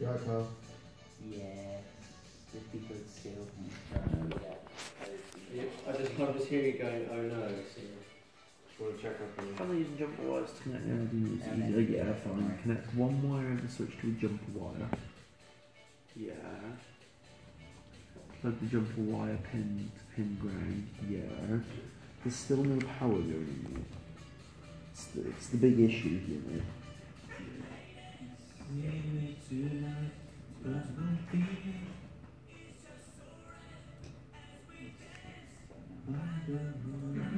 right, Carl. Yes. Fifty foot steel from yeah. Yeah, I just, I just hear you going, oh no. So. Just want to check up on you. Finally using jumper wires to connect everything. It's And then- easier. Yeah, fine. Connect one wire and the switch to a jumper wire. Yeah. Plug the jumper wire pin to pin ground. Yeah. There's still no power going in there. It's the, it's the big issue here, mate. Amen.